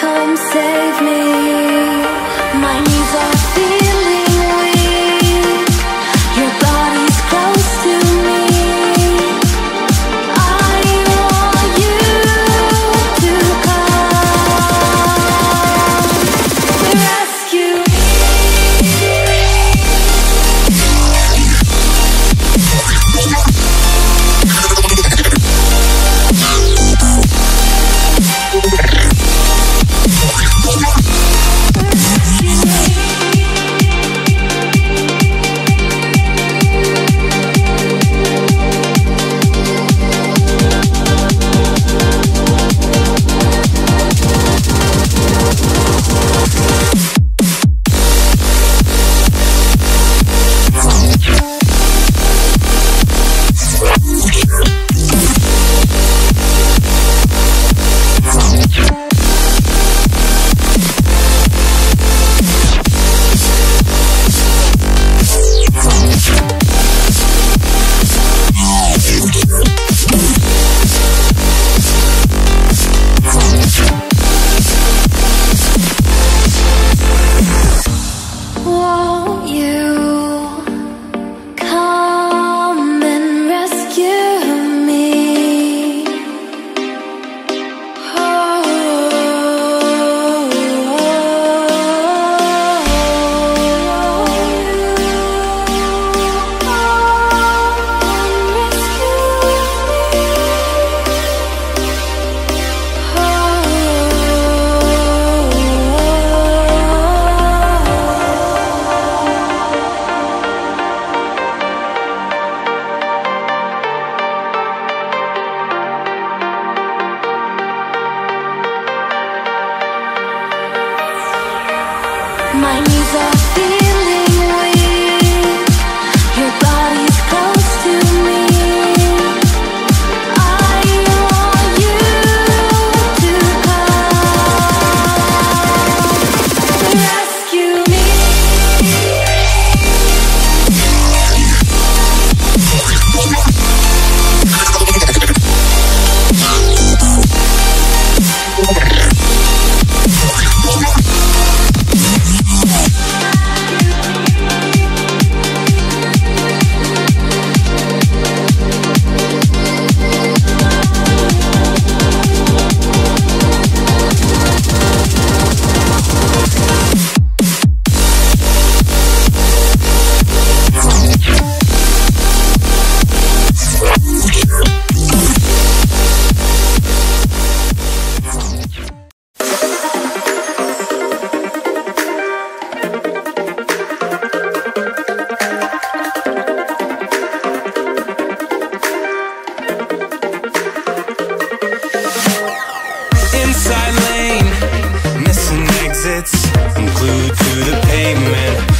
come save me. Glued to the pavement.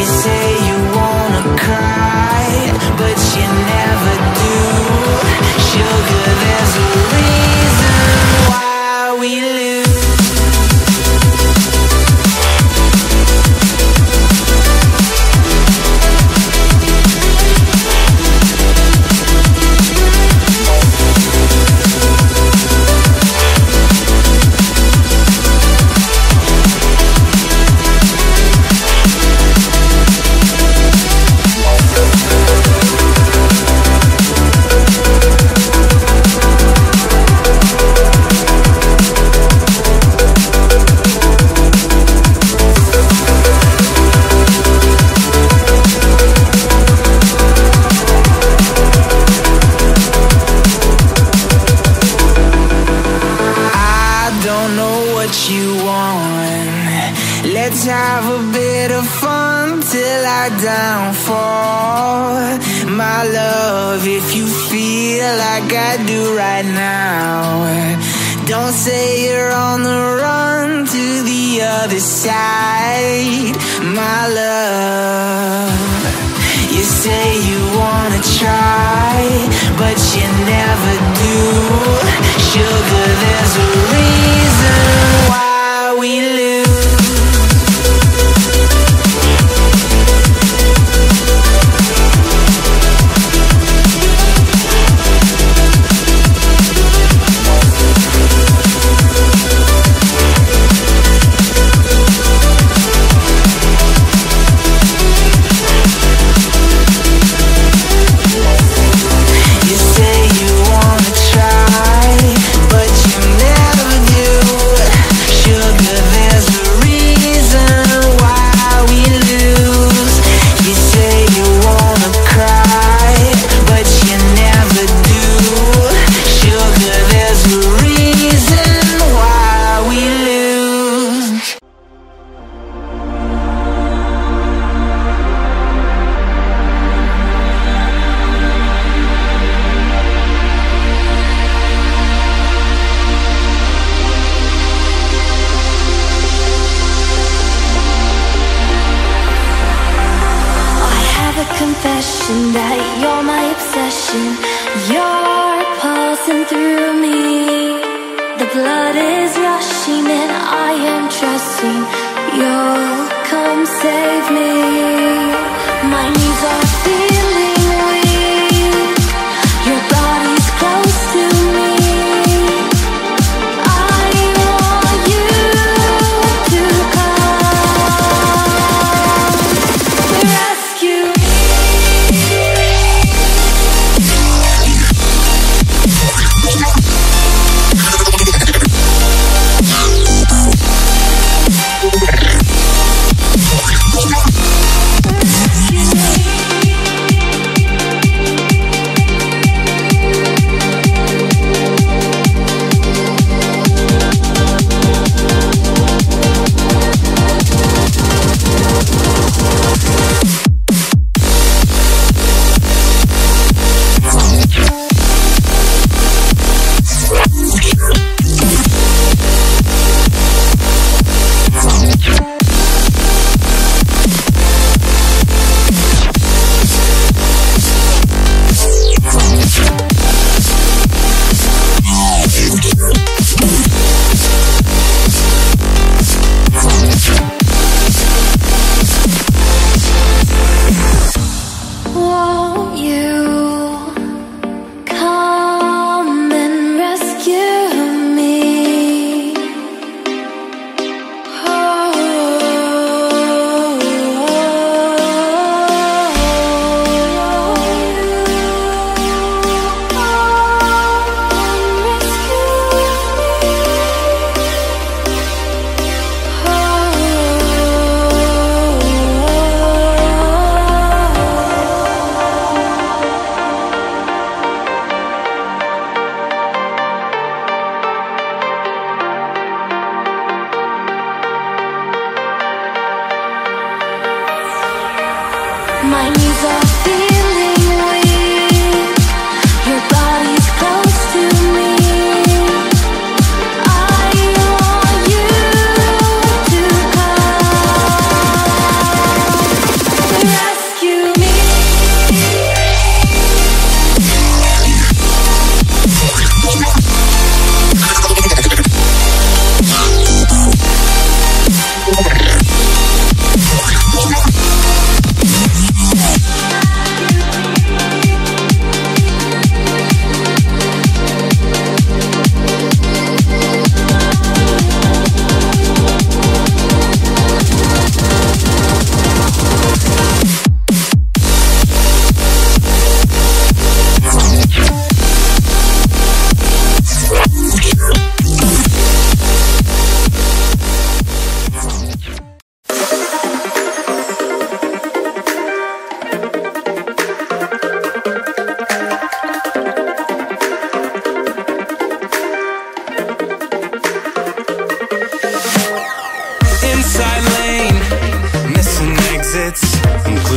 You say you other side, my love. You say you wanna try, but you never do. Sugar, there's a reason why we live. Save me.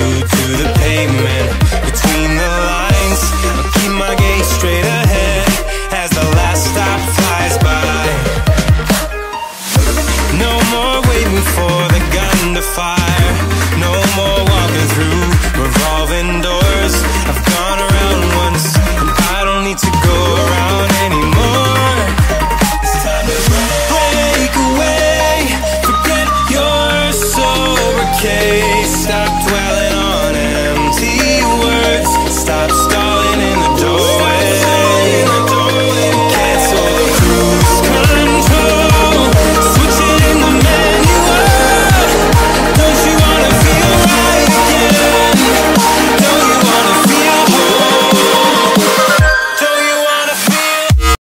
To the pavement.